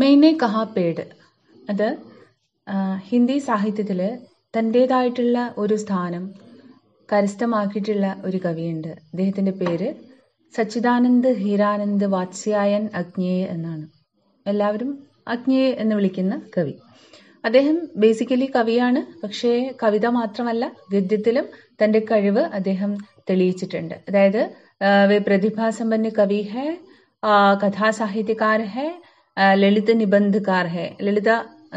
മെയ്നെ കഹാ പേട്. അത് ഹിന്ദി സാഹിത്യത്തിൽ തന്റേതായിട്ടുള്ള ഒരു സ്ഥാനം കരസ്ഥമാക്കിയിട്ടുള്ള ഒരു കവിയുണ്ട്. അദ്ദേഹത്തിന്റെ പേര് സച്ചിദാനന്ദ് ഹീരാനന്ദ് വാത്സ്യായൻ അഗ്നേയ എന്നാണ്. എല്ലാവരും അഗ്നേയ എന്ന് വിളിക്കുന്ന കവി. അദ്ദേഹം ബേസിക്കലി കവിയാണ് പക്ഷേ കവിത മാത്രമല്ല ഗദ്യത്തിലും തന്റെ കഴിവ് അദ്ദേഹം തെളിയിച്ചിട്ടുണ്ട്. അതായത് പ്രതിഭാസമ്പന്ന കവി ഹെ കഥാസാഹിത്യകാർ ഹെ ലളിത നിബന്ധകാർ ഹെ ലളിത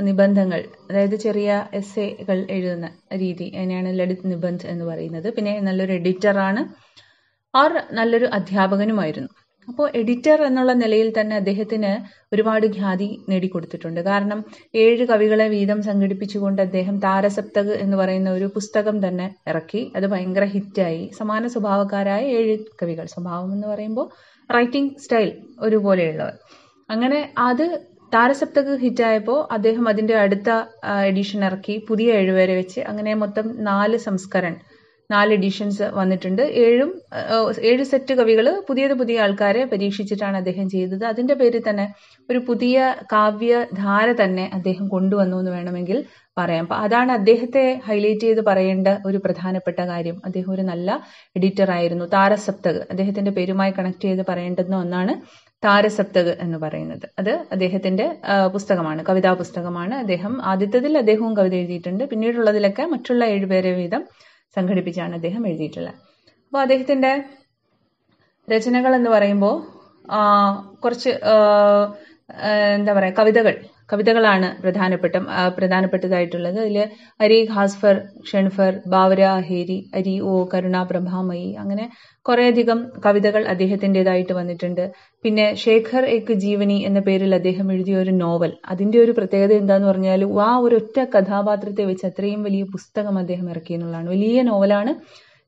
നിബന്ധങ്ങൾ അതായത് ചെറിയ എസ്സേകൾ എഴുതുന്ന രീതി അതിനെയാണ് ലളിത് നിബന്ധ് എന്ന് പറയുന്നത്. പിന്നെ നല്ലൊരു എഡിറ്ററാണ് ആർ നല്ലൊരു അധ്യാപകനുമായിരുന്നു. അപ്പോൾ എഡിറ്റർ എന്നുള്ള നിലയിൽ തന്നെ അദ്ദേഹത്തിന് ഒരുപാട് ഖ്യാതി നേടിക്കൊടുത്തിട്ടുണ്ട്. കാരണം ഏഴ് കവികളെ വീതം സംഘടിപ്പിച്ചുകൊണ്ട് അദ്ദേഹം താരസപ്തക് എന്ന് പറയുന്ന ഒരു പുസ്തകം തന്നെ ഇറക്കി. അത് ഭയങ്കര ഹിറ്റായി സമാന സ്വഭാവക്കാരായ ഏഴ് കവികൾ സ്വഭാവം എന്ന് പറയുമ്പോൾ റൈറ്റിംഗ് സ്റ്റൈൽ ഒരുപോലെയുള്ളവർ. അങ്ങനെ അത് താരസപ്തക് ഹിറ്റായപ്പോൾ അദ്ദേഹം അതിന്റെ അടുത്ത എഡിഷൻ ഇറക്കി. പുതിയ ഏഴുപേരെ വെച്ച് അങ്ങനെ മൊത്തം നാല് സംസ്കരൺ നാല് എഡിഷൻസ് വന്നിട്ടുണ്ട്. ഏഴും ഏഴ് സെറ്റ് കവികൾ പുതിയത് പുതിയ ആൾക്കാരെ പരീക്ഷിച്ചിട്ടാണ് അദ്ദേഹം ചെയ്തത്. അതിന്റെ പേരിൽ തന്നെ ഒരു പുതിയ കാവ്യധാര തന്നെ അദ്ദേഹം കൊണ്ടുവന്നു എന്ന് വേണമെങ്കിൽ പറയാം. അപ്പൊ അതാണ് അദ്ദേഹത്തെ ഹൈലൈറ്റ് ചെയ്ത് പറയേണ്ട ഒരു പ്രധാനപ്പെട്ട കാര്യം. അദ്ദേഹം ഒരു നല്ല എഡിറ്റർ ആയിരുന്നു. താരസപ്തക് അദ്ദേഹത്തിന്റെ പേരുമായി കണക്ട് ചെയ്ത് പറയേണ്ടുന്ന ഒന്നാണ് താരസപ്തക് എന്ന് പറയുന്നത്. അത് അദ്ദേഹത്തിന്റെ പുസ്തകമാണ് കവിതാ പുസ്തകമാണ് അദ്ദേഹം ആദ്യത്തതിൽ അദ്ദേഹവും കവിത എഴുതിയിട്ടുണ്ട്. പിന്നീടുള്ളതിലൊക്കെ മറ്റുള്ള ഏഴുപേരെ വീതം സംഘടിപ്പിച്ചാണ് അദ്ദേഹം എഴുതിയിട്ടുള്ളത്. അപ്പോൾ അദ്ദേഹത്തിന്റെ രചനകൾ എന്ന് പറയുമ്പോൾ കുറച്ച് എന്താ പറയുക കവിതകൾ കവിതകളാണ് പ്രധാനപ്പെട്ട പ്രധാനപ്പെട്ടതായിട്ടുള്ളത്. അതിൽ അരി ഖാസ്ഫർ ഷെൺഫർ ബാവര ഹേരി അരി ഓ കരുണ പ്രഭാമയി അങ്ങനെ കുറേയധികം കവിതകൾ അദ്ദേഹത്തിന്റെതായിട്ട് വന്നിട്ടുണ്ട്. പിന്നെ ശേഖർ എക്ക് ജീവനി എന്ന പേരിൽ അദ്ദേഹം എഴുതിയ ഒരു നോവൽ. അതിന്റെ ഒരു പ്രത്യേകത എന്താന്ന് പറഞ്ഞാൽ ആ ഒരു ഒറ്റ കഥാപാത്രത്തെ വെച്ച് അത്രയും വലിയ പുസ്തകം അദ്ദേഹം ഇറക്കി എന്നുള്ളതാണ്. വലിയ നോവലാണ്.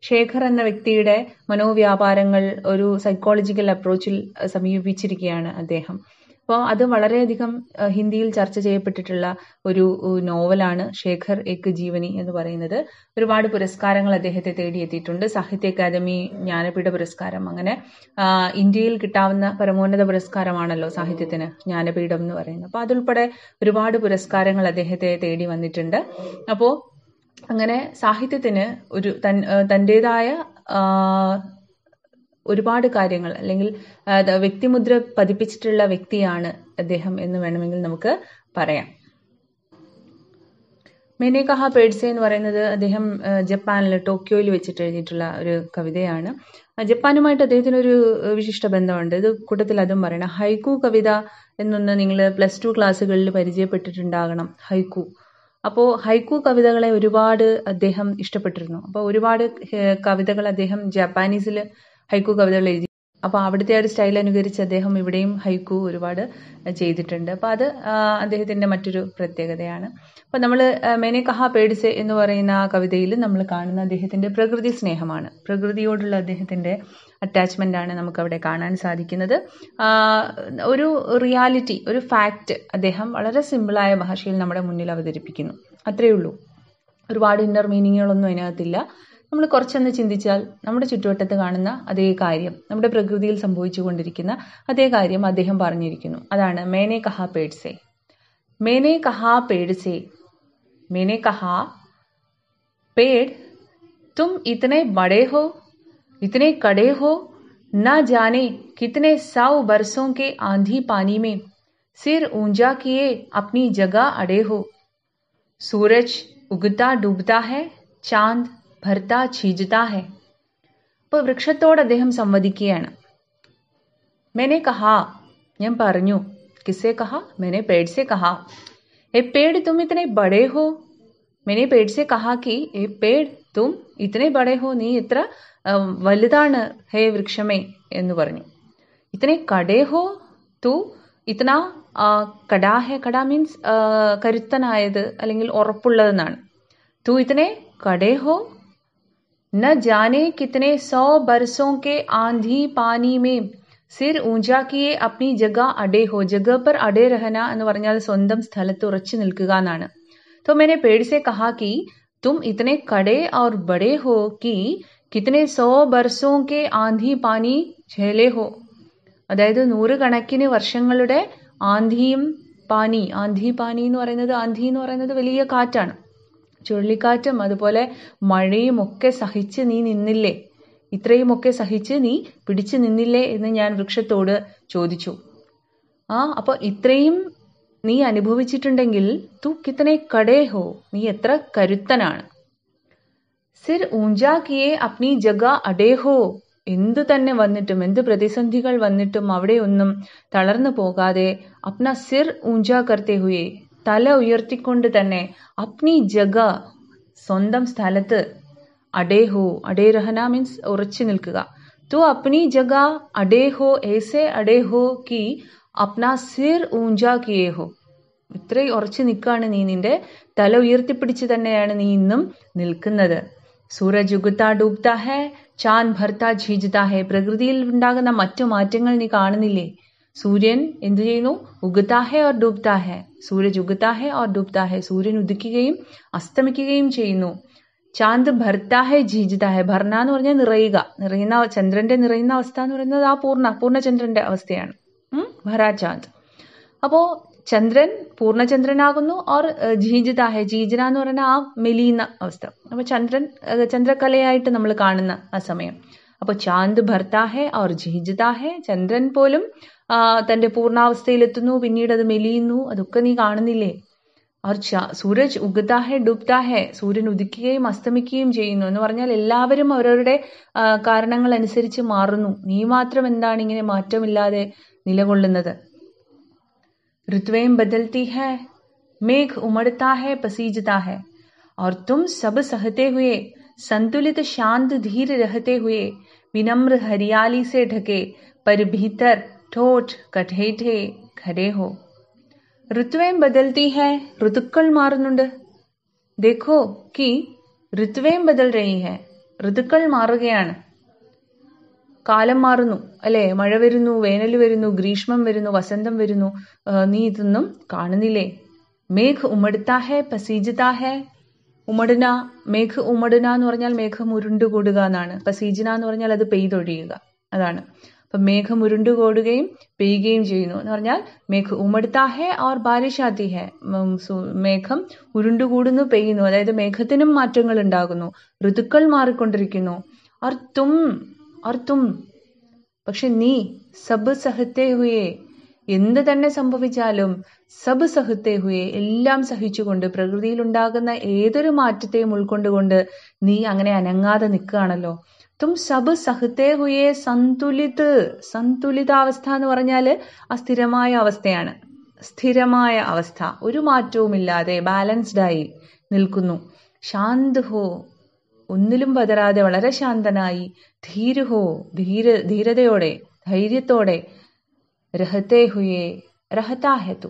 ശേഖർ എന്ന വ്യക്തിയുടെ മനോവ്യാപാരങ്ങൾ ഒരു സൈക്കോളജിക്കൽ അപ്രോച്ചിൽ സമീപിച്ചിരിക്കുകയാണ് അദ്ദേഹം. അപ്പോൾ അത് വളരെയധികം ഹിന്ദിയിൽ ചർച്ച ചെയ്യപ്പെട്ടിട്ടുള്ള ഒരു നോവലാണ് ശേഖർ ഏക്ക് ജീവനി എന്ന് പറയുന്നത്. ഒരുപാട് പുരസ്കാരങ്ങൾ അദ്ദേഹത്തെ തേടിയെത്തിയിട്ടുണ്ട്. സാഹിത്യ അക്കാദമി ജ്ഞാനപീഠ പുരസ്കാരം അങ്ങനെ ഇന്ത്യയിൽ കിട്ടാവുന്ന പരമോന്നത പുരസ്കാരമാണല്ലോ സാഹിത്യത്തിന് ജ്ഞാനപീഠം എന്ന് പറയുന്നത്. അപ്പോൾ അതുൾപ്പെടെ ഒരുപാട് പുരസ്കാരങ്ങൾ അദ്ദേഹത്തെ തേടി വന്നിട്ടുണ്ട്. അപ്പോൾ അങ്ങനെ സാഹിത്യത്തിന് ഒരു തൻ തന്റെതായ ഒരുപാട് കാര്യങ്ങൾ അല്ലെങ്കിൽ വ്യക്തിമുദ്ര പതിപ്പിച്ചിട്ടുള്ള വ്യക്തിയാണ് അദ്ദേഹം എന്ന് വേണമെങ്കിൽ നമുക്ക് പറയാം. മെനെ കഹ എന്ന് പറയുന്നത് അദ്ദേഹം ജപ്പാനിൽ ടോക്കിയോയിൽ വെച്ചിട്ട് എഴുതിയിട്ടുള്ള ഒരു കവിതയാണ്. ജപ്പാനുമായിട്ട് അദ്ദേഹത്തിന് ഒരു വിശിഷ്ട ബന്ധമുണ്ട്. ഇത് കൂട്ടത്തിൽ അതും പറയണം. ഹൈക്കു കവിത എന്നൊന്ന് നിങ്ങൾ പ്ലസ് ടു ക്ലാസ്സുകളിൽ പരിചയപ്പെട്ടിട്ടുണ്ടാകണം ഹൈക്കു. അപ്പോൾ ഹൈക്കു കവിതകളെ ഒരുപാട് അദ്ദേഹം ഇഷ്ടപ്പെട്ടിരുന്നു. അപ്പോൾ ഒരുപാട് കവിതകൾ അദ്ദേഹം ജപ്പാനീസിൽ ഹൈക്കു കവിതകൾ എഴുതി. അപ്പോൾ അവിടുത്തെ ആ ഒരു സ്റ്റൈൽ അനുകരിച്ച് അദ്ദേഹം ഇവിടെയും ഹൈക്കു ഒരുപാട് ചെയ്തിട്ടുണ്ട്. അപ്പോൾ അത് അദ്ദേഹത്തിന്റെ മറ്റൊരു പ്രത്യേകതയാണ്. അപ്പോൾ നമ്മൾ മേനെ കഹ പേടിസെ എന്ന് പറയുന്ന ആ കവിതയിൽ നമ്മൾ കാണുന്ന അദ്ദേഹത്തിന്റെ പ്രകൃതി സ്നേഹമാണ്. പ്രകൃതിയോടുള്ള അദ്ദേഹത്തിന്റെ അറ്റാച്ച്മെന്റ് ആണ് നമുക്ക് അവിടെ കാണാൻ സാധിക്കുന്നത്. ഒരു റിയാലിറ്റി ഒരു ഫാക്റ്റ് അദ്ദേഹം വളരെ സിമ്പിളായ ഭാഷയിൽ നമ്മുടെ മുന്നിൽ അവതരിപ്പിക്കുന്നു. അത്രയേ ഉള്ളൂ. ഒരുപാട് ഇന്നർ മീനിങ്ങുകളൊന്നും അതിനകത്തില്ല. നമ്മൾ കുറച്ചൊന്ന് ചിന്തിച്ചാൽ നമ്മുടെ ചുറ്റുവട്ടത്ത് കാണുന്ന അതേ കാര്യം നമ്മുടെ പ്രകൃതിയിൽ സംഭവിച്ചുകൊണ്ടിരിക്കുന്ന അതേ കാര്യം അദ്ദേഹം പറഞ്ഞിരിക്കുന്നു അതാണ് മേനെ കഹാ പേഡ്സെ മേനെ കഹാ പേഡ്സെ മേനെ കഹാ पेड़ तुम इतने बड़े हो इतने कड़े हो न जाने कितने सौ बरसों के आंधी पानी में सिर ऊंचा किए अपनी जगह अड़े हो सूरज उगता डूबता है चांद ഭർത്ത ഛീജിത ഹെ അപ്പോൾ വൃക്ഷത്തോട് അദ്ദേഹം സംവദിക്കുകയാണ് മെനെ കഹാ ഞാൻ പറഞ്ഞു കിസെ കഹാ മെനെ പേഡ് സെ കഹാ ए पेड़ तुम इतने बड़े हो मैंने पेड़ से कहा कि ए पेड़ तुम ഇത്തനെ ബഡേ ഹോ നീ ഇത്ര ആ, വലുതാണ് ഹേ വൃക്ഷമേ എന്ന് പറഞ്ഞു ഇത്തനെ കടേ ഹോ തു ഇത്തന ആ, കടാ ഹെ കടാ മീൻസ് കരുത്തനായത് അല്ലെങ്കിൽ ഉറപ്പുള്ളതെന്നാണ് തു ഇത്തനെ കടേ ഹോ न जाने कितने सौ बरसों के आंधी पानी में സിർ ഊഞ്ചാക്കിയെ അപ്നി ജഗ അടേ ഹോ ജഗ പർ അടേ രഹന എന്ന് പറഞ്ഞാൽ സ്വന്തം സ്ഥലത്ത് ഉറച്ചു നിൽക്കുക എന്നാണ് तो मैंने पेड़ से कहा कि तुम इतने कड़े और बड़े हो कि कितने सौ बरसों के ആന്ധി പാനി ഝേലേ ഹോ അതായത് നൂറുകണക്കിന് വർഷങ്ങളുടെ ആന്ധിയും പാനി ആന്ധി പാനി എന്ന് പറയുന്നത് ആന്ധി എന്ന് പറയുന്നത് വലിയ കാറ്റാണ് ചുഴലിക്കാറ്റും അതുപോലെ മഴയും ഒക്കെ സഹിച്ച് നീ നിന്നില്ലേ? ഇത്രയുമൊക്കെ സഹിച്ച് നീ പിടിച്ചു നിന്നില്ലേ എന്ന് ഞാൻ വൃക്ഷത്തോട് ചോദിച്ചു. ആ അപ്പൊ ഇത്രയും നീ അനുഭവിച്ചിട്ടുണ്ടെങ്കിൽ തു കിത്തനെ കടേ ഹോ നീ എത്ര കരുത്തനാണ്. സിർ ഊഞ്ചാ കിയെ അപ്നി ജഗ അടേ ഹോ എന്തു തന്നെ വന്നിട്ടും എന്ത് പ്രതിസന്ധികൾ വന്നിട്ടും അവിടെയൊന്നും തളർന്നു പോകാതെ അപ്ന സിർ ഊഞ്ചാ കർത്തേ ഹുയെ തല ഉയർത്തിക്കൊണ്ട് തന്നെ അപ്നി ജഗ സ്വന്തം സ്ഥലത്ത്. അഡേഹോ അഡേ രഹന മീൻസ് ഉറച്ചു നിൽക്കുക. തു അപ്നി ജഗ അടേ ഹോ ഏസെ അടേ ഹോ കി അപ്ന സിർ ഊഞ്ചാ കിയേ ഹോ. ഇത്രയും ഉറച്ചു നിൽക്കുകയാണ് നീ നിന്റെ തല ഉയർത്തിപ്പിടിച്ച് തന്നെയാണ് നീ ഇന്നും നിൽക്കുന്നത്. സൂരജ് ഉഗുത്ത ഡൂബ്ത ഹെ ചാൻ ഭർത്ത ഝീജിത ഹെ. പ്രകൃതിയിൽ ഉണ്ടാകുന്ന മറ്റു മാറ്റങ്ങൾ നീ കാണുന്നില്ലേ? സൂര്യൻ എന്തു ചെയ്യുന്നു? ഉഗതാഹെ ഓർ ഡൂബ്താഹെ? സൂര്യജ് ഉഗുത്ത ഓർ ഡൂബ്താഹെ? സൂര്യൻ ഉദിക്കുകയും അസ്തമിക്കുകയും ചെയ്യുന്നു. ചാന്ത് ഭർത്താഹെ ജീജിതാഹെ? ഭർണ എന്ന് പറഞ്ഞാൽ നിറയുക. നിറയുന്ന ചന്ദ്രന്റെ നിറയുന്ന അവസ്ഥ എന്ന് പറയുന്നത് ആ പൂർണ പൂർണചന്ദ്രന്റെ അവസ്ഥയാണ്. ഭരാ ചാന്ത് അപ്പോ ചന്ദ്രൻ പൂർണചന്ദ്രനാകുന്നു ഓർ ജീജിതാഹെ? ജീജന എന്ന് പറയുന്ന ആ മെലിയുന്ന അവസ്ഥ. അപ്പൊ ചന്ദ്രൻ ചന്ദ്രകലയായിട്ട് നമ്മൾ കാണുന്ന ആ സമയം. അപ്പൊ ചാന്ത് ഭർത്താഹെ ഓർ ജീജിതാഹെ? ചന്ദ്രൻ പോലും തന്റെ പൂർണ്ണാവസ്ഥയിലെത്തുന്നു പിന്നീട് അത് മെലിയുന്നു അതൊക്കെ നീ കാണുന്നില്ലേ ഓർ സൂരജ് ഉഗത ഹെ ഡുബ്ത ഹെ സൂര്യൻ ഉദിക്കുകയും അസ്തമിക്കുകയും ചെയ്യുന്നു എന്ന് പറഞ്ഞാൽ എല്ലാവരും അവരവരുടെ കാരണങ്ങൾ അനുസരിച്ച് മാറുന്നു നീ മാത്രം എന്താണ് ഇങ്ങനെ മാറ്റമില്ലാതെ നിലകൊള്ളുന്നത് ऋतुएं बदलती है मेघ उमड़ता है पसीजता है और तुम सब सहते हुए संतुलित शांत धीर रहते हुए विनम्र हरियाली से ढके पर भीतर ठोठ कठेठे खड़े हो ഋതുവേം ബദൽത്തി ഹെ ഋതുക്കൾ മാറുന്നുണ്ട് ദേഖോ കി ഋതുവേം ബദൽ രഹി ഹെ ഋതുക്കൾ മാറുകയാണ് കാലം മാറുന്നു അല്ലെ മഴ വരുന്നു വേനൽ വരുന്നു ഗ്രീഷ്മം വരുന്നു വസന്തം വരുന്നു നീ ഇതൊന്നും കാണുന്നില്ലേ മേഘ് ഉമടുത്ത ഹെ പസീജിത ഹെ ഉമടുന മേഘ് ഉമടുന എന്ന് പറഞ്ഞാൽ മേഘം ഉരുണ്ടുകൂടുക എന്നാണ് പസീജിന എന്ന് പറഞ്ഞാൽ അത് പെയ്തൊഴിയുക അതാണ് അപ്പം മേഘം ഉരുണ്ടുകൂടുകയും പെയ്യുകയും ചെയ്യുന്നു. എന്ന് പറഞ്ഞാൽ മേഘ ഉമടുത്താ ഹെ ഓർ ബാരിഷാത്തി ഹെ. മേഘം ഉരുണ്ടുകൂടുന്നു പെയ്യുന്നു. അതായത് മേഘത്തിനും മാറ്റങ്ങൾ ഉണ്ടാകുന്നു. ഋതുക്കൾ മാറിക്കൊണ്ടിരിക്കുന്നു. ഓർ തും ഓർ തും. പക്ഷെ നീ സബ് സഹത്തേ ഹുയേ. എന്ത് തന്നെ സംഭവിച്ചാലും സബ് സഹത്തേ ഹുയെ. എല്ലാം സഹിച്ചുകൊണ്ട് പ്രകൃതിയിൽ ഉണ്ടാകുന്ന ഏതൊരു മാറ്റത്തെയും ഉൾക്കൊണ്ടുകൊണ്ട് നീ അങ്ങനെ അനങ്ങാതെ നിൽക്കുകയാണല്ലോ. തും സബ് സഹത്തെ ഹുയെ സന്തുലിത് സന്തുലിതാവസ്ഥ എന്ന് പറഞ്ഞാൽ അസ്ഥിരമായ അവസ്ഥയാണ്. സ്ഥിരമായ അവസ്ഥ. ഒരു മാറ്റവുമില്ലാതെ ബാലൻസ്ഡായി നിൽക്കുന്നു. ശാന്ത് ഹോ ഒന്നിലും പതരാതെ വളരെ ശാന്തനായി ധീരുഹോ ധീര ധീരതയോടെ ധൈര്യത്തോടെ രഹത്തെ ഹുയെ രഹത്താഹെത്തു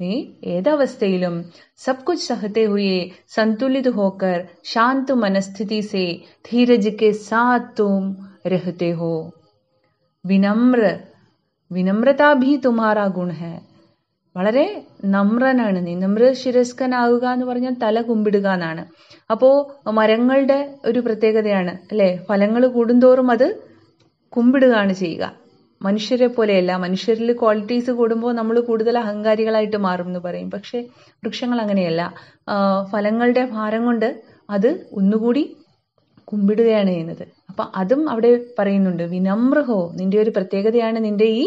നീ ഏതവസ്ഥയിലും സബ് കുച്ച് സഹത്തെ ഹുയെ സന്തുലിത് ഹോക്കർ ശാന്ത മനസ്ഥിതി സേ ധീരജ് കെ സാത്ത് തും രഹത്തെ ഹോ. വിനമ്ര വിനമ്രത ഭി തുമാറാ ഗുണ ഹെ. വളരെ നമ്രനാണ് നീ നമ്ര ശിരസ്കനാകുക എന്ന് പറഞ്ഞാൽ തല കുമ്പിടുക എന്നാണ് അപ്പോ മരങ്ങളുടെ ഒരു പ്രത്യേകതയാണ് അല്ലെ? ഫലങ്ങൾ കൂടുന്തോറും അത് കുമ്പിടുകയാണ് ചെയ്യുക. മനുഷ്യരെ പോലെയല്ല. മനുഷ്യരിൽ ക്വാളിറ്റീസ് കൂടുമ്പോൾ നമ്മൾ കൂടുതൽ അഹങ്കാരികളായിട്ട് മാറും എന്ന് പറയും. പക്ഷേ വൃക്ഷങ്ങൾ അങ്ങനെയല്ല. ഫലങ്ങളുടെ ഭാരം കൊണ്ട് അത് ഒന്നുകൂടി കുമ്പിടുകയാണ് ചെയ്യുന്നത്. അപ്പൊ അതും അവിടെ പറയുന്നുണ്ട്. വിനമ്രഹോ നിന്റെ ഒരു പ്രത്യേകതയാണ് നിന്റെ ഈ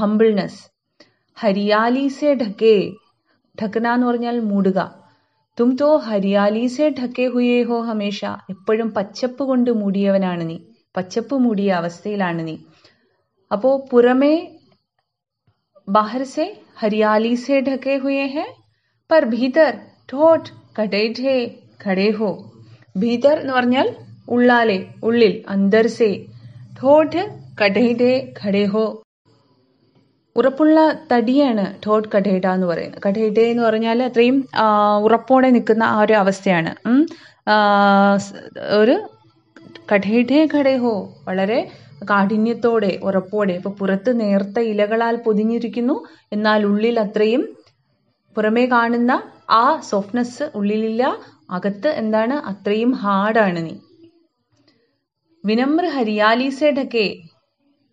ഹംബിൾനെസ് ഹരിയാലീസെ ഢക്കേ ഢക്കന എന്ന് പറഞ്ഞാൽ മൂടുക. തും തോ ഹരിയാലീസെ ഢക്കേ ഹുയേ ഹോ ഹമേഷ എപ്പോഴും പച്ചപ്പ് കൊണ്ട് മൂടിയവനാണ് നീ. പച്ചപ്പ് മൂടിയ അവസ്ഥയിലാണ് നീ. അപ്പോ പുറമേ ബാഹർ സെ ഹരിയാലി സെ ढके हुए हैं पर भीतर ठोठ കടേഠേ ഖടേ ഹോ ഭീതർ എന്ന് പറഞ്ഞാൽ ഉള്ളാലെ ഉള്ളിൽ അന്തർ സെ ഠോഠ് കടേഠേ ഖടേ ഹോ ഉറപ്പുള്ള തടിയാണ് ഠോട്ട് കഠേഡ എന്ന് പറയുന്നത് കഠേഡ എന്ന് പറഞ്ഞാൽ അത്രയും ഉറപ്പോടെ നിൽക്കുന്ന ആ ഒരു അവസ്ഥയാണ് ഒരു കഠേഡേ ഘടേഹോ വളരെ കാഠിന്യത്തോടെ ഉറപ്പോടെ ഇപ്പൊ പുറത്ത് നേർത്ത ഇലകളാൽ പൊതിഞ്ഞിരിക്കുന്നു. എന്നാൽ ഉള്ളിൽ അത്രയും പുറമേ കാണുന്ന ആ സോഫ്റ്റ്നെസ് ഉള്ളിലില്ല. അകത്ത് എന്താണ്? അത്രയും ഹാർഡാണ് നീ. വിനമ്ര ഹരിയാലിസെ ഢക്കെ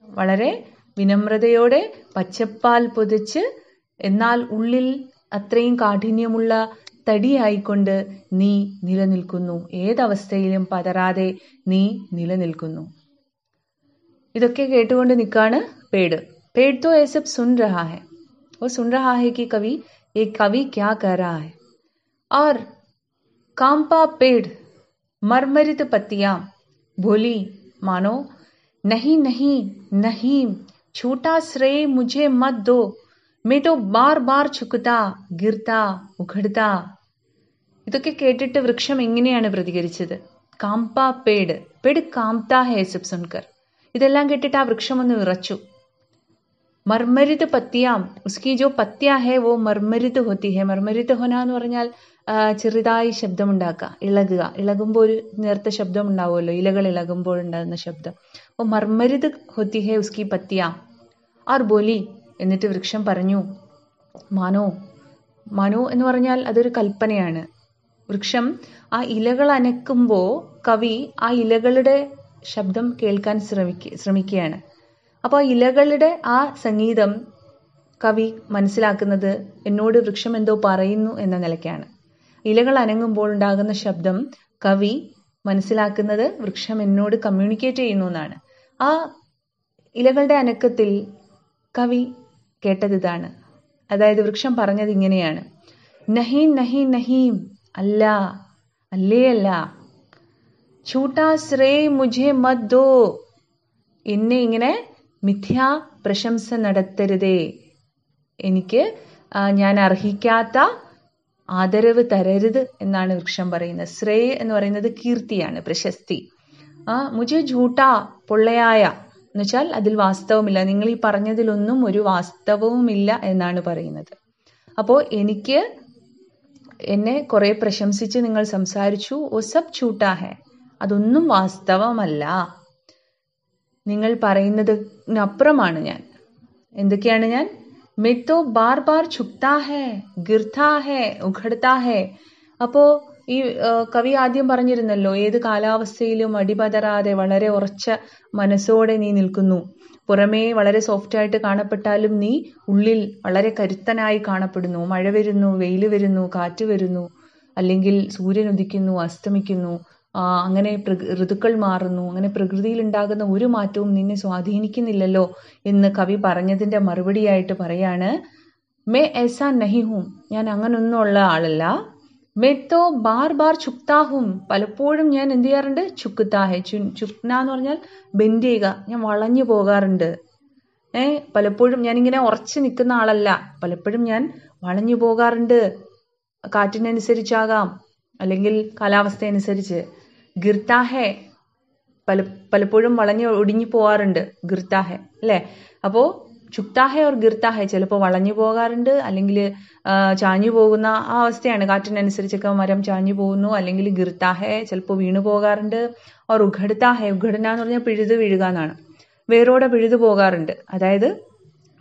വളരെ വിനമ്രതയോടെ പച്ചപ്പാൽ പൊതിച്ച് എന്നാൽ ഉള്ളിൽ അത്രയും കാഠിന്യമുള്ള തടിയായിക്കൊണ്ട് നീ നിലനിൽക്കുന്നു. ഏതവസ്ഥയിലും പതരാതെ നീ നിലനിൽക്കുന്നു. ഇതൊക്കെ കേട്ടുകൊണ്ട് നിൽക്കാണ് പേട് पेड़ तो ये सब सुन रहा है वो सुन रहा है कि कवि ये कवि क्या कर रहा है और कांपा पेड़ मरमरित पत्तियां बोली मानो नहीं नहीं नहीं छोटा श्रेय मुझे मत दो मैं तो बार बार ചുക്കുതാ ഗിർത്താ ഉഘടുത്താ ഇതൊക്കെ കേട്ടിട്ട് വൃക്ഷം എങ്ങനെയാണ് പ്രതികരിച്ചത് കാംപ പേട് പേട് കാംതാ ഹേ സബ് സുൻകർ ഇതെല്ലാം കേട്ടിട്ട് ആ വൃക്ഷം ഒന്ന് ഇറച്ചു മർമരിത് പത്തിയാം ഉസ്കി ജോ പത്യ ഹേ വോ മർമരിത് ഹോത്തി ഹേ. മർമരിത് ഹോന എന്ന് പറഞ്ഞാൽ ചെറുതായി ശബ്ദമുണ്ടാക്കുക ഇളകുക. ഇളകുമ്പോൾ ഒരു നേർത്ത ശബ്ദം ഉണ്ടാവുമല്ലോ ഇലകൾ ഇളകുമ്പോൾ ഉണ്ടാകുന്ന ശബ്ദം. അപ്പോൾ മർമരിത് ഹോത്തി ഹേ ഉസ്കി പത്തിയാം ആർ ബോലി എന്നിട്ട് വൃക്ഷം പറഞ്ഞു മാനോ മനോ എന്ന് പറഞ്ഞാൽ അതൊരു കൽപ്പനയാണ്. വൃക്ഷം ആ ഇലകൾ അനക്കുമ്പോൾ കവി ആ ഇലകളുടെ ശബ്ദം കേൾക്കാൻ ശ്രമിക്ക ശ്രമിക്കുകയാണ്. അപ്പോൾ ഇലകളുടെ ആ സംഗീതം കവി മനസ്സിലാക്കുന്നത് എന്നോട് വൃക്ഷം എന്തോ പറയുന്നു എന്ന നിലയ്ക്കാണ്. ഇലകൾ അനങ്ങുമ്പോൾ ഉണ്ടാകുന്ന ശബ്ദം കവി മനസ്സിലാക്കുന്നത് വൃക്ഷം എന്നോട് കമ്മ്യൂണിക്കേറ്റ് ചെയ്യുന്നു എന്നാണ്. ആ ഇലകളുടെ അനക്കത്തിൽ കവി കേട്ടത് ഇതാണ്. അതായത് വൃക്ഷം പറഞ്ഞത് ഇങ്ങനെയാണ്. നഹീം നഹീം നഹീം അല്ല അല്ലേ അല്ല ഛൂട്ടാ ശ്രേ മുझे മത് ദോ. എന്നെ ഇങ്ങനെ മിഥ്യാ പ്രശംസ നടത്തരുതേ. എനിക്ക് ഞാൻ അർഹിക്കാത്ത ആദരവ് തരരുത് എന്നാണ് വൃക്ഷം പറയുന്നത്. ശ്രേ എന്ന് പറയുന്നത് കീർത്തിയാണ് പ്രശസ്തി. ആ മുജെ ഝൂട്ടാ പൊള്ളയായ. എന്ന് വെച്ചാൽ അതിൽ വാസ്തവമില്ല. നിങ്ങൾ ഈ പറഞ്ഞതിലൊന്നും ഒരു വാസ്തവവുമില്ല എന്നാണ് പറയുന്നത്. അപ്പോൾ എനിക്ക് എന്നെ കുറെ പ്രശംസിച്ച് നിങ്ങൾ സംസാരിച്ചു. ഓ സബ് ഛൂട്ടാ ഹേ. അതൊന്നും വാസ്തവമല്ല. നിങ്ങൾ പറയുന്നതിനപ്പുറമാണ് ഞാൻ. എന്തൊക്കെയാണ് ഞാൻ? മെത്തോ ബാർ ബാർ ചുക്താ ഹേ ഗിർത്താ ഹേ ഉഘടത്താ ഹേ. അപ്പോ ഈ കവി ആദ്യം പറഞ്ഞിരുന്നല്ലോ ഏത് കാലാവസ്ഥയിലും അടിപതരാതെ വളരെ ഉറച്ച മനസ്സോടെ നീ നിൽക്കുന്നു. പുറമേ വളരെ സോഫ്റ്റ് ആയിട്ട് കാണപ്പെട്ടാലും നീ ഉള്ളിൽ വളരെ കരുത്തനായി കാണപ്പെടുന്നു. മഴ വരുന്നു വെയിൽ വരുന്നു കാറ്റ് വരുന്നു. അല്ലെങ്കിൽ സൂര്യൻ ഉദിക്കുന്നു അസ്തമിക്കുന്നു. അങ്ങനെ ഋതുക്കൾ മാറുന്നു അങ്ങനെ പ്രകൃതിയിൽ ഉണ്ടാകുന്ന ഒരു മാറ്റവും നിന്നെ സ്വാധീനിക്കുന്നില്ലല്ലോ എന്ന് കവി പറഞ്ഞതിന്റെ മറുപടിയായിട്ട് പറയാണ് മേ ഏസാ നഹി ഹൂം ഞാൻ അങ്ങനൊന്നും ഉള്ള ആളല്ല മെത്തോ ബാർ ബാർ ചുക്താഹും പലപ്പോഴും ഞാൻ എന്ത് ചെയ്യാറുണ്ട്? ചുക്കുത്താഹെ ചു ചുക്ന എന്ന് പറഞ്ഞാൽ ബെൻഡ് ചെയ്യുക ഞാൻ വളഞ്ഞു പോകാറുണ്ട്. ഏ പലപ്പോഴും ഞാനിങ്ങനെ ഉറച്ചു നിൽക്കുന്ന ആളല്ല പലപ്പോഴും ഞാൻ വളഞ്ഞു പോകാറുണ്ട്. കാറ്റിനനുസരിച്ചാകാം അല്ലെങ്കിൽ കാലാവസ്ഥ അനുസരിച്ച് ഗിർത്താഹെ. പല പലപ്പോഴും വളഞ്ഞ് ഒടിഞ്ഞു പോകാറുണ്ട് ഗിർത്താഹെ അല്ലേ? അപ്പോ ചുക്താഹെ ഓർ ഗിർത്താഹെ ചിലപ്പോൾ വളഞ്ഞു പോകാറുണ്ട് അല്ലെങ്കിൽ ചാഞ്ഞു പോകുന്ന ആ അവസ്ഥയാണ്. കാറ്റിനനുസരിച്ചൊക്കെ മരം ചാഞ്ഞു പോകുന്നു അല്ലെങ്കിൽ ഗിർത്താഹെ ചിലപ്പോൾ വീണു പോകാറുണ്ട്. ഓർ ഉഘടുത്താഹെ ഉഘടന എന്ന് പറഞ്ഞാൽ പിഴുതു വീഴുക എന്നാണ്. വേരോടെ പിഴുതു പോകാറുണ്ട്. അതായത്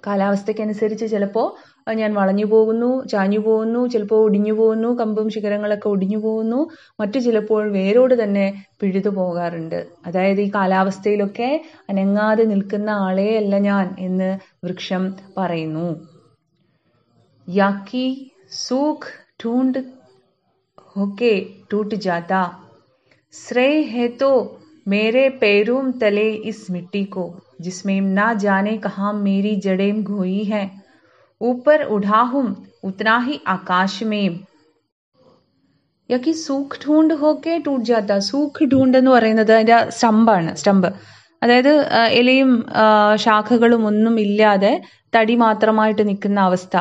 കാലാവസ്ഥയ്ക്കനുസരിച്ച് ചിലപ്പോൾ ഞാൻ വളഞ്ഞു പോകുന്നു ചാഞ്ഞു പോകുന്നു ചിലപ്പോൾ ഒടിഞ്ഞു പോകുന്നു കമ്പും ശിഖരങ്ങളൊക്കെ ഒടിഞ്ഞു പോകുന്നു മറ്റു ചിലപ്പോൾ വേരോട് തന്നെ പിഴുതു പോകാറുണ്ട് അതായത് ഈ കാലാവസ്ഥയിലൊക്കെ അനങ്ങാതെ നിൽക്കുന്ന ആളേ അല്ല ഞാൻ എന്ന് വൃക്ഷം പറയുന്നു യാക്കി സൂഖ് ढूंढ होके टूट जाता श्रेय है तो मेरे पैरों तले इस मिट्टी को जिसमें ना जाने कहाँ मेरी जड़ें घोई हैं ऊपर उठा हूं उतना ही आकाश में യാക്കി സൂഖ് ഢൂണ്ട് ഹോക്കെ ടൂട്ട് ജാത്ത സൂഖ് ഢൂണ്ട് എന്ന് പറയുന്നത് അതിന്റെ സ്റ്റമ്പാണ് സ്റ്റമ്പ് അതായത് ഇലയും ശാഖകളും ഒന്നും ഇല്ലാതെ തടി മാത്രമായിട്ട് നിൽക്കുന്ന അവസ്ഥ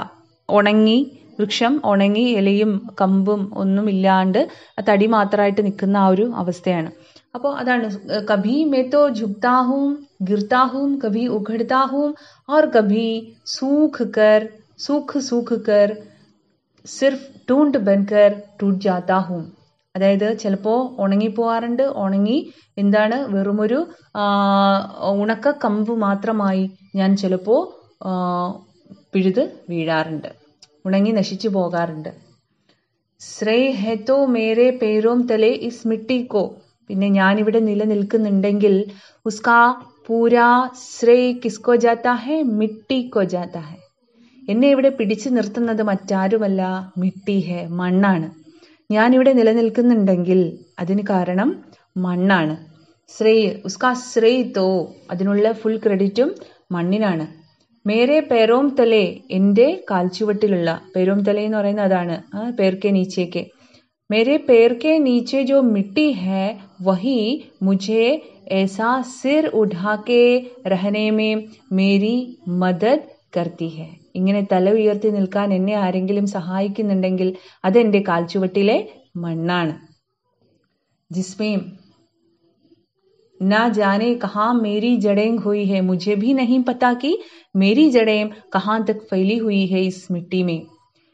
ഉണങ്ങി വൃക്ഷം ഉണങ്ങി ഇലയും കമ്പും ഒന്നും ഇല്ലാണ്ട് തടി മാത്രമായിട്ട് നിൽക്കുന്ന ആ ഒരു അവസ്ഥയാണ് അപ്പോൾ അതാണ് കഭി മേത്തോ ഝുക്താഹും ഗിർത്താഹും കഭി ഉഘടത്താഹും ഓർ കഭി സൂഖ് കർ സൂഖ് സൂഖ് കർ സിർഫ് ടൂണ്ട് ബൻകർ ടൂട്ട് ജാത്താഹും അതായത് ചിലപ്പോൾ ഉണങ്ങിപ്പോവാറുണ്ട് ഉണങ്ങി എന്താണ് വെറുമൊരു ഉണക്ക കമ്പ് മാത്രമായി ഞാൻ ചിലപ്പോൾ പിഴുത് വീഴാറുണ്ട് ഉണങ്ങി നശിച്ചു പോകാറുണ്ട്. ശ്രേ ഹെത്തോ മേരെ പേരോം തലേ ഇസ് മിട്ടിക്കോ പിന്നെ ഞാനിവിടെ നിലനിൽക്കുന്നുണ്ടെങ്കിൽ ഉസ്കാ പൂരാ ശ്രേ കിസ്കോ ജാത്താ ഹെ മിട്ടി കോ ജാത്താ ഹെ. എന്നെ ഇവിടെ പിടിച്ചു നിർത്തുന്നത് മറ്റാരുമല്ല മിട്ടി ഹെ മണ്ണാണ്. ഞാനിവിടെ നിലനിൽക്കുന്നുണ്ടെങ്കിൽ അതിന് കാരണം മണ്ണാണ്. ശ്രേയ് ഉസ്കാ ശ്രേയ് തോ അതിനുള്ള ഫുൾ ക്രെഡിറ്റും മണ്ണിനാണ്. മേരെ പേരോം തലേ എന്റെ കാൽച്ചുവട്ടിലുള്ള പേരോം തലേ എന്ന് പറയുന്നത് അതാണ് പേർക്കെ നീച്ചേക്ക്. मेरे पैर के नीचे जो मिट्टी है वही मुझे ऐसा सिर उठा के रहने में मेरी മദത് കർത്തി ഹെ ഇങ്ങനെ തല ഉയർത്തി നിൽക്കാൻ എന്നെ ആരെങ്കിലും സഹായിക്കുന്നുണ്ടെങ്കിൽ അതെന്റെ കാൽച്ചുവട്ടിലെ മണ്ണാണ് ജിസ്മേം ना जाने कहाँ मेरी जड़ें हुई है मुझे भी नहीं पता कि मेरी जड़ें कहाँ तक फैली हुई है इस मिट्टी में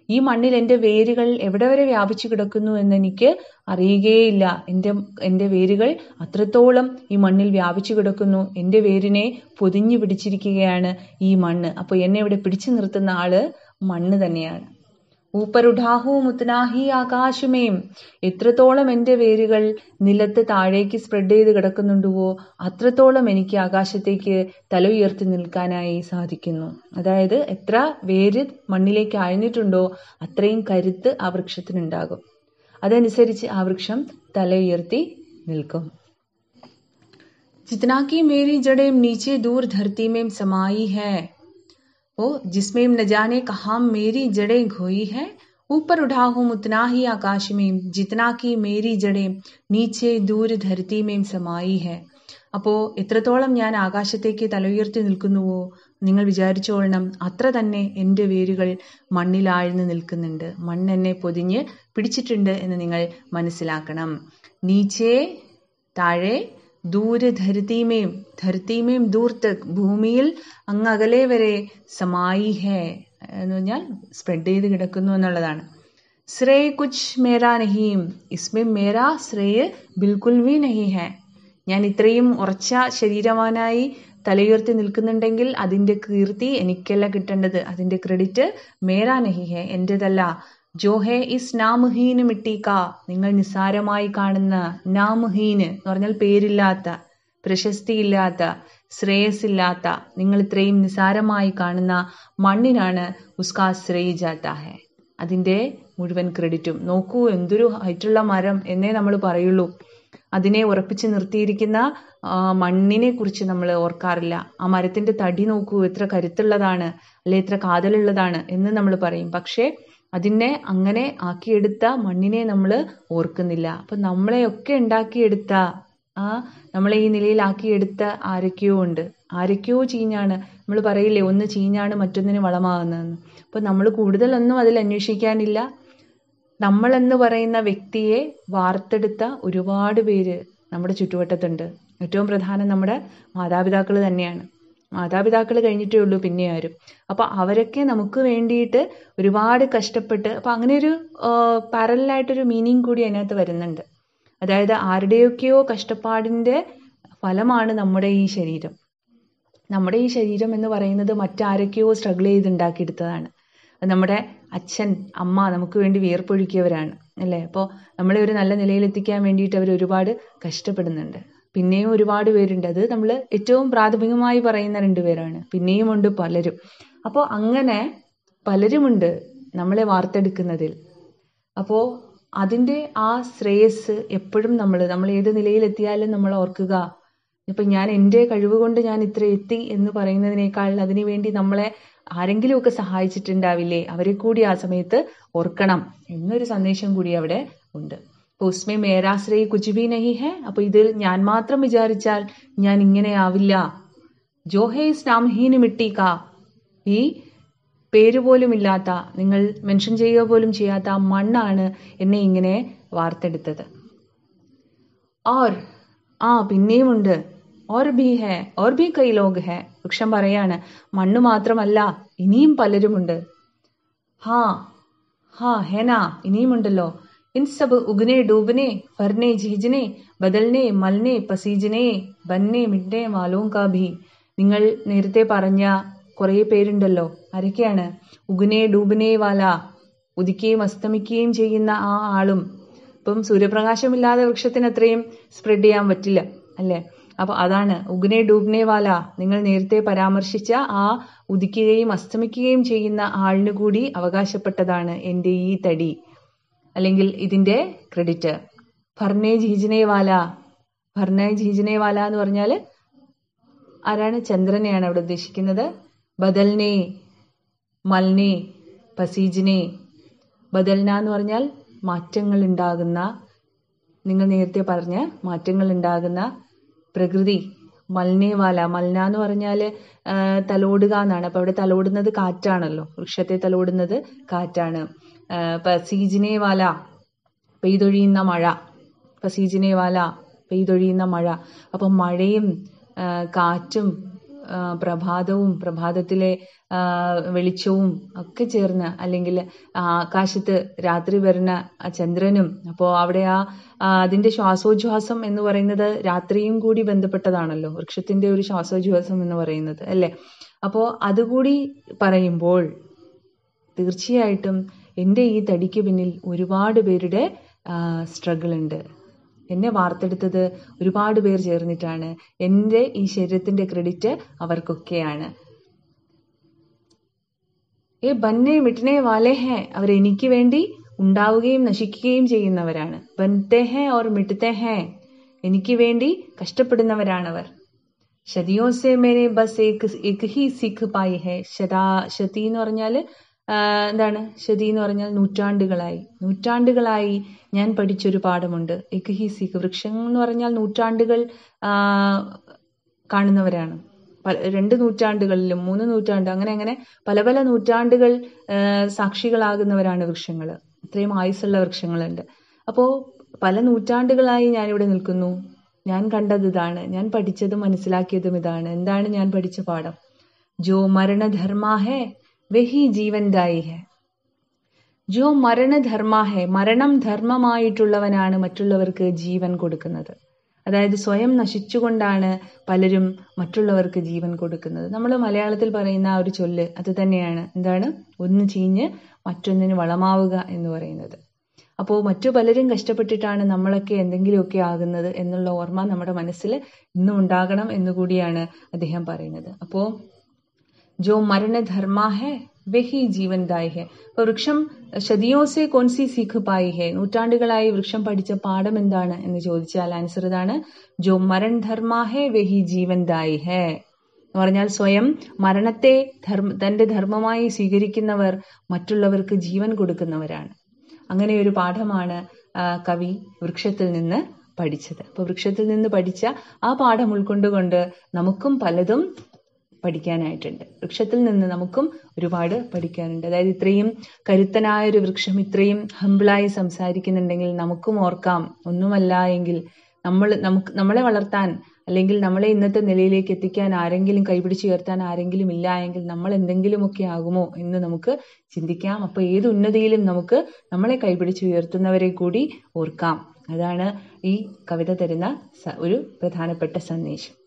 ഈ മണ്ണിൽ എന്റെ വേരുകൾ എവിടെ വരെ വ്യാപിച്ചു കിടക്കുന്നു എന്നെനിക്ക് അറിയുകയില്ല. എന്റെ എന്റെ വേരുകൾ അത്രത്തോളം ഈ മണ്ണിൽ വ്യാപിച്ചു കിടക്കുന്നു. എന്റെ വേരിനെ പൊതിഞ്ഞു പിടിച്ചിരിക്കുകയാണ് ഈ മണ്ണ്. അപ്പോൾ എന്നെ ഇവിടെ പിടിച്ചു നിർത്തുന്ന ആൾ മണ്ണ് തന്നെയാണ്. ഊപ്പരുഢാഹു മുത്തനാഹി ആകാശമേം എത്രത്തോളം എൻ്റെ വേരുകൾ നിലത്ത് താഴേക്ക് സ്പ്രെഡ് ചെയ്ത് കിടക്കുന്നുണ്ടുവോ അത്രത്തോളം എനിക്ക് ആകാശത്തേക്ക് തല ഉയർത്തി നിൽക്കാനായി സാധിക്കുന്നു അതായത് എത്ര വേര് മണ്ണിലേക്ക് ആഴ്ന്നിട്ടുണ്ടോ അത്രയും കരുത്ത് ആ വൃക്ഷത്തിനുണ്ടാകും അതനുസരിച്ച് ആ വൃക്ഷം തല ഉയർത്തി നിൽക്കും जितना कि मेरी जड़ें नीचे दूर धरती में समाई है ओ जिसमें न जाने कहाँ मेरी जड़ें खोई है ऊपर उठा हूँ उतना ही आकाश में जितना कि मेरी जड़ें നീച്ചെ ദൂര ധരത്തിമേം സമായി ഹെ അപ്പോൾ എത്രത്തോളം ഞാൻ ആകാശത്തേക്ക് തലയുയർത്തി നിൽക്കുന്നുവോ നിങ്ങൾ വിചാരിച്ചോളണം അത്ര തന്നെ എൻ്റെ വേരുകൾ മണ്ണിലാഴ്ന്ന് നിൽക്കുന്നുണ്ട് മണ്ണ് എന്നെ പൊതിഞ്ഞ് പിടിച്ചിട്ടുണ്ട് എന്ന് നിങ്ങൾ മനസ്സിലാക്കണം നീച്ചേ താഴെ ദൂരെ ധരത്തിമേം ധരത്തിമേം ദൂർ ഭൂമിയിൽ അങ്ങ് അകലെ വരെ സമായി ഹേ എന്ന് പറഞ്ഞാൽ സ്പ്രെഡ് ചെയ്ത് കിടക്കുന്നു എന്നുള്ളതാണ്. ശ്രേയ് കുച്ച് മേരാ നഹീം ഇസ്മേ മേരാ ശ്രേയ് ബിൽക്കുൽ വി നഹി ഹേ. ഞാൻ ഇത്രയും ഉറച്ച ശരീരവാനായി തലയുയർത്തി നിൽക്കുന്നുണ്ടെങ്കിൽ അതിന്റെ കീർത്തി എനിക്കല്ല കിട്ടേണ്ടത്. അതിന്റെ ക്രെഡിറ്റ് മേരാ നഹി ഹേ എന്റേതല്ല ജോ ഹേ ഇസ് നാമുഹീന് മിട്ടിക്ക നിങ്ങൾ നിസ്സാരമായി കാണുന്ന നാമുഹീന് എന്ന് പറഞ്ഞാൽ പേരില്ലാത്ത പ്രശസ്തിയില്ലാത്ത ശ്രേയസില്ലാത്ത നിങ്ങൾ ഇത്രയും നിസാരമായി കാണുന്ന മണ്ണിനാണ് ഉസ്കാ ശ്രേയ് ജാത്ത അതിന്റെ മുഴുവൻ ക്രെഡിറ്റും. നോക്കൂ എന്തൊരു ഹൈറ്റുള്ള മരം എന്നേ നമ്മൾ പറയുള്ളൂ. അതിനെ ഉറപ്പിച്ച് നിർത്തിയിരിക്കുന്ന മണ്ണിനെ കുറിച്ച് നമ്മൾ ഓർക്കാറില്ല. ആ മരത്തിന്റെ തടി നോക്കൂ എത്ര കരുത്തുള്ളതാണ് അല്ലെ എത്ര കാതലുള്ളതാണ് എന്ന് നമ്മൾ പറയും. പക്ഷേ അതിനെ അങ്ങനെ ആക്കിയെടുത്ത മണ്ണിനെ നമ്മൾ ഓർക്കുന്നില്ല. അപ്പൊ നമ്മളെയൊക്കെ ഉണ്ടാക്കിയെടുത്ത ആ നമ്മളെ ഈ നിലയിലാക്കിയെടുത്ത ആരൊക്കെയോ ഉണ്ട്. ആരൊക്കെയോ ചീഞ്ഞാണ്. നമ്മൾ പറയില്ലേ ഒന്ന് ചീഞ്ഞാണ് മറ്റൊന്നിന് വളമാകുന്നതെന്ന്. അപ്പൊ നമ്മൾ കൂടുതലൊന്നും അതിൽ അന്വേഷിക്കാനില്ല. നമ്മളെന്ന് പറയുന്ന വ്യക്തിയെ വാർത്തെടുത്ത ഒരുപാട് പേര് നമ്മുടെ ചുറ്റുവട്ടത്തുണ്ട്. ഏറ്റവും പ്രധാനം നമ്മുടെ മാതാപിതാക്കൾ തന്നെയാണ്. മാതാപിതാക്കൾ കഴിഞ്ഞിട്ടേ ഉള്ളൂ പിന്നെ ആരും. അപ്പൊ അവരൊക്കെ നമുക്ക് വേണ്ടിയിട്ട് ഒരുപാട് കഷ്ടപ്പെട്ട് അപ്പൊ അങ്ങനെ ഒരു പാരലായിട്ടൊരു മീനിങ് കൂടി അതിനകത്ത് വരുന്നുണ്ട്. അതായത് ആരുടെയൊക്കെയോ കഷ്ടപ്പാടിന്റെ ഫലമാണ് നമ്മുടെ ഈ ശരീരം. നമ്മുടെ ഈ ശരീരം എന്ന് പറയുന്നത് മറ്റാരൊക്കെയോ സ്ട്രഗിൾ ചെയ്ത് ഉണ്ടാക്കിയെടുത്തതാണ്. നമ്മുടെ അച്ഛൻ അമ്മ നമുക്ക് വേണ്ടി വിയർപ്പൊഴുക്കിയവരാണ് അല്ലേ? അപ്പോൾ നമ്മളെ ഒരു നല്ല നിലയിലെത്തിക്കാൻ വേണ്ടിയിട്ട് അവർ ഒരുപാട് കഷ്ടപ്പെടുന്നുണ്ട്. പിന്നെയും ഒരുപാട് പേരുണ്ട്. അത് നമ്മൾ ഏറ്റവും പ്രാഥമികമായി പറയുന്ന രണ്ടുപേരാണ് പിന്നെയും ഉണ്ട് പലരും. അപ്പോൾ അങ്ങനെ പലരുമുണ്ട് നമ്മളെ വാർത്തെടുക്കുന്നതിൽ. അപ്പോൾ അതിന്റെ ആ ശ്രേയസ് എപ്പോഴും നമ്മൾ നമ്മൾ ഏത് നിലയിലെത്തിയാലും നമ്മൾ ഓർക്കുക ഇപ്പം ഞാൻ എന്റെ കഴിവ് കൊണ്ട് ഞാൻ ഇത്ര എത്തി എന്ന് പറയുന്നതിനേക്കാൾ അതിനു വേണ്ടി നമ്മളെ ആരെങ്കിലുമൊക്കെ സഹായിച്ചിട്ടുണ്ടാവില്ലേ? അവരെ കൂടി ആ സമയത്ത് ഓർക്കണം എന്നൊരു സന്ദേശം കൂടി അവിടെ ഉണ്ട്. ഉസ്മേ മേരാശ്രയി കുച്ചുബി നഹി ഹെ അപ്പൊ ഇതിൽ ഞാൻ മാത്രം വിചാരിച്ചാൽ ഞാൻ ഇങ്ങനെ ആവില്ല ജോഹേ ഇസ്ലാംഹീന് മിട്ടിക്ക ഈ പേര് പോലും ഇല്ലാത്ത നിങ്ങൾ മെൻഷൻ ചെയ്യുക പോലും ചെയ്യാത്ത മണ്ണാണ് എന്നെ ഇങ്ങനെ വാർത്തെടുത്തത് ഓർ ആ പിന്നെയുമുണ്ട് ഓർ ബി ഹെ ഓർ ബി കൈ ലോക് ഹെ വൃക്ഷം പറയാണ് മണ്ണ് മാത്രമല്ല ഇനിയും പലരുമുണ്ട് ഹാ ഹാ ഹേന ഇനിയുമുണ്ടല്ലോ ഇൻ सब उगने डूबने फरने झीजने बदलने मलने पसीजने बनने मिटने മാലോം കാ ഭി നിങ്ങൾ നേരത്തെ പറഞ്ഞ കുറേ പേരുണ്ടല്ലോ. ആരൊക്കെയാണ്? ഉഗ്നെ ഡൂബനെ വാല ഉദിക്കുകയും അസ്തമിക്കുകയും ചെയ്യുന്ന ആ ആളും. ഇപ്പം സൂര്യപ്രകാശമില്ലാതെ വൃക്ഷത്തിന് അത്രയും സ്പ്രെഡ് ചെയ്യാൻ പറ്റില്ല അല്ലേ? അപ്പൊ അതാണ് ഉഗ്നെ ഡൂബ്നെ വാല. നിങ്ങൾ നേരത്തെ പരാമർശിച്ച ആ ഉദിക്കുകയും അസ്തമിക്കുകയും ചെയ്യുന്ന ആളിനു കൂടി അവകാശപ്പെട്ടതാണ് എന്റെ ഈ തടി. അല്ലെങ്കിൽ ഇതിന്റെ ക്രെഡിറ്റ് ഭർണേ ജീജനേവാല വാല ഭർണേ ജീജനേ വാല എന്ന് പറഞ്ഞാൽ ആരാണ്? ചന്ദ്രനെയാണ് അവിടെ ഉദ്ദേശിക്കുന്നത്. ബദൽനെ മൽനെ പസീജിനെ ബദൽന എന്ന് പറഞ്ഞാൽ മാറ്റങ്ങൾ ഉണ്ടാകുന്ന നിങ്ങൾ നേരത്തെ പറഞ്ഞ മാറ്റങ്ങൾ ഉണ്ടാകുന്ന പ്രകൃതി. മൽനേവാല. മൽന എന്ന് പറഞ്ഞാൽ തലോടുക എന്നാണ്. അപ്പൊ അവിടെ തലോടുന്നത് കാറ്റാണല്ലോ. വൃക്ഷത്തെ തലോടുന്നത് കാറ്റാണ്. പസീജിനേവാല പെയ്തൊഴിയുന്ന മഴ. പസീജിനേവാല പെയ്തൊഴിയുന്ന മഴ. അപ്പം മഴയും കാറ്റും പ്രഭാതവും പ്രഭാതത്തിലെ വെളിച്ചവും ഒക്കെ ചേർന്ന് അല്ലെങ്കിൽ ആകാശത്ത് രാത്രി വരുന്ന ചന്ദ്രനും അപ്പോൾ അവിടെ ആ അതിന്റെ ശ്വാസോച്ഛ്വാസം എന്ന് പറയുന്നത് രാത്രിയും കൂടി ബന്ധപ്പെട്ടതാണല്ലോ. വൃക്ഷത്തിന്റെ ഒരു ശ്വാസോച്ഛ്വാസം എന്ന് പറയുന്നത് അല്ലേ? അപ്പോൾ അതുകൂടി പറയുമ്പോൾ തീർച്ചയായിട്ടും എന്റെ ഈ തടിക്ക് പിന്നിൽ ഒരുപാട് പേരുടെ സ്ട്രഗിൾ ഉണ്ട്. എന്നെ വാർത്തെടുത്തത് ഒരുപാട് പേർ ചേർന്നിട്ടാണ്. എന്റെ ഈ ശരീരത്തിന്റെ ക്രെഡിറ്റ് അവർക്കൊക്കെയാണ്. ഏ ബന്നെ മിട്ടനെ വാലേ ഹേ അവർ എനിക്ക് വേണ്ടി ഉണ്ടാവുകയും നശിക്കുകയും ചെയ്യുന്നവരാണ്. ബൻത്തെ ഹേ ഓർ മിട്ടത്തെ ഹേ എനിക്ക് വേണ്ടി കഷ്ടപ്പെടുന്നവരാണവർ. ശതിയോ മേനെ ബസ് ഏക് ഏക് ഹി സിഖ് പായി ഹേ ശതാ ശതി എന്ന് പറഞ്ഞാൽ എന്താണ്? ശതി എന്ന് പറഞ്ഞാൽ നൂറ്റാണ്ടുകളായി. നൂറ്റാണ്ടുകളായി ഞാൻ പഠിച്ചൊരു പാഠമുണ്ട്. വൃക്ഷങ്ങൾ വൃക്ഷം എന്ന് പറഞ്ഞാൽ നൂറ്റാണ്ടുകൾ കാണുന്നവരാണ്. രണ്ട് നൂറ്റാണ്ടുകളിലും മൂന്ന് നൂറ്റാണ്ട് അങ്ങനെ അങ്ങനെ പല പല നൂറ്റാണ്ടുകൾ സാക്ഷികളാകുന്നവരാണ് വൃക്ഷങ്ങൾ. ഇത്രയും ആയുസ്സുള്ള വൃക്ഷങ്ങളുണ്ട്. അപ്പോൾ പല നൂറ്റാണ്ടുകളായി ഞാനിവിടെ നിൽക്കുന്നു. ഞാൻ കണ്ടത് ഇതാണ്. ഞാൻ പഠിച്ചതും മനസ്സിലാക്കിയതും ഇതാണ്. എന്താണ് ഞാൻ പഠിച്ച പാഠം? ജോ മരണധർമാ ഹേ വഹി ജീവൻദായി ഹെ. ജോ മരണധർമ്മ ഹെ മരണം ധർമ്മമായിട്ടുള്ളവനാണ് മറ്റുള്ളവർക്ക് ജീവൻ കൊടുക്കുന്നത്. അതായത് സ്വയം നശിച്ചുകൊണ്ടാണ് പലരും മറ്റുള്ളവർക്ക് ജീവൻ കൊടുക്കുന്നത്. നമ്മൾ മലയാളത്തിൽ പറയുന്ന ആ ഒരു ചൊല്ല് അത് തന്നെയാണ്. എന്താണ്? ഒന്ന് ചീഞ്ഞ് മറ്റൊന്നിന് വളമാവുക എന്ന് പറയുന്നത്. അപ്പോൾ മറ്റു പലരും കഷ്ടപ്പെട്ടിട്ടാണ് നമ്മളൊക്കെ എന്തെങ്കിലുമൊക്കെ ആകുന്നത് എന്നുള്ള ഓർമ്മ നമ്മുടെ മനസ്സിൽ ഇന്നും ഉണ്ടാകണം എന്നുകൂടിയാണ് അദ്ദേഹം പറയുന്നത്. അപ്പോൾ ജോ मरण धर्मा है ജീവൻദായി ഹെ जीवनदायी വൃക്ഷം ശതിയോസെ കോൻസി സീഖ് പായി ഹെ നൂറ്റാണ്ടുകളായി വൃക്ഷം പഠിച്ച പാഠം എന്താണ് എന്ന് ചോദിച്ചാൽ ആൻസർ ഇതാണ് ജോ മരൺ ധർമാ ഹെ वे ജീവൻദായി ഹെ എന്ന് പറഞ്ഞാൽ സ്വയം മരണത്തെ ധർമ്മ തന്റെ ധർമ്മമായി സ്വീകരിക്കുന്നവർ മറ്റുള്ളവർക്ക് ജീവൻ കൊടുക്കുന്നവരാണ്. അങ്ങനെ ഒരു പാഠമാണ് കവി വൃക്ഷത്തിൽ നിന്ന് പഠിച്ചത്. അപ്പോൾ വൃക്ഷത്തിൽ നിന്ന് പഠിച്ച ആ പാഠം ഉൾക്കൊണ്ടുകൊണ്ട് നമുക്കും പലതും പഠിക്കാനായിട്ടുണ്ട്. വൃക്ഷത്തിൽ നിന്ന് നമുക്കും ഒരുപാട് പഠിക്കാനുണ്ട്. അതായത് ഇത്രയും കരുത്തനായ ഒരു വൃക്ഷം ഇത്രയും ഹമ്പിളായി സംസാരിക്കുന്നുണ്ടെങ്കിൽ നമുക്കും ഓർക്കാം. ഒന്നുമല്ല എങ്കിൽ നമ്മൾ നമുക്ക് നമ്മളെ വളർത്താൻ അല്ലെങ്കിൽ നമ്മളെ ഇന്നത്തെ നിലയിലേക്ക് എത്തിക്കാൻ ആരെങ്കിലും കൈപിടിച്ച് ഉയർത്താൻ ആരെങ്കിലും ഇല്ല എങ്കിൽ നമ്മൾ എന്തെങ്കിലുമൊക്കെ ആകുമോ എന്ന് നമുക്ക് ചിന്തിക്കാം. അപ്പൊ ഏത് ഉന്നതിയിലും നമുക്ക് നമ്മളെ കൈപിടിച്ച് ഉയർത്തുന്നവരെ കൂടി ഓർക്കാം. അതാണ് ഈ കവിത തരുന്ന ഒരു പ്രധാനപ്പെട്ട സന്ദേശം.